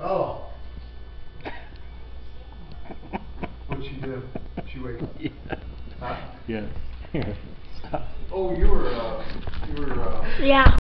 Oh. What'd she do? She wake up? Huh? Yes. Here, stop. Oh, you were, uh, you were, uh. Yeah.